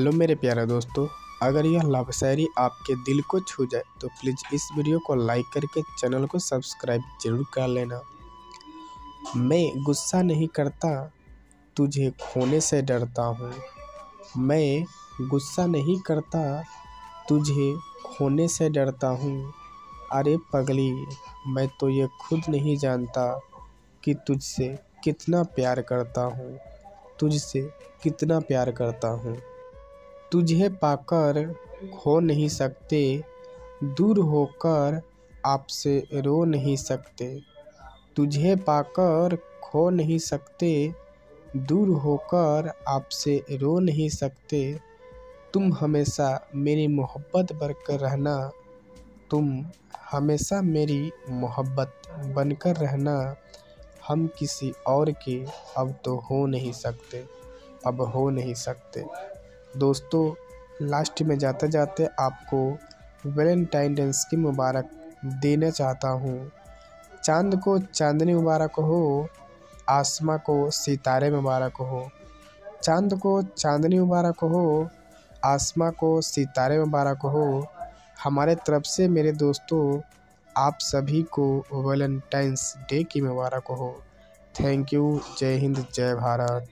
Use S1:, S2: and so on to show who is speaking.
S1: Hello मेरे प्यारे दोस्तों, अगर यह लव शायरी आपके दिल को छू जाए तो प्लीज़ इस वीडियो को लाइक करके चैनल को सब्सक्राइब ज़रूर कर लेना। मैं गुस्सा नहीं करता, तुझे खोने से डरता हूँ। मैं गुस्सा नहीं करता, तुझे खोने से डरता हूँ। अरे पगली, मैं तो ये खुद नहीं जानता कि तुझसे कितना प्यार करता हूँ, तुझसे कितना प्यार करता हूँ। तुझे पाकर खो नहीं सकते, दूर होकर आपसे रो नहीं सकते। तुझे पाकर खो नहीं सकते, दूर होकर आपसे रो नहीं सकते। तुम हमेशा मेरी मोहब्बत बनकर रहना, तुम हमेशा मेरी मोहब्बत बनकर रहना। हम किसी और के अब तो हो नहीं सकते, अब हो नहीं सकते। दोस्तों, लास्ट में जाते जाते आपको वैलेंटाइन डेंस की मुबारक देना चाहता हूँ। चाँद को चांदनी मुबारक हो, आसमां को सितारे मुबारक हो। चाँद को चांदनी मुबारक हो, आसमां को सितारे मुबारक हो। हमारे तरफ़ से मेरे दोस्तों, आप सभी को वैलेंटाइंस डे की मुबारक हो। थैंक यू जय हिंद, जय भारत।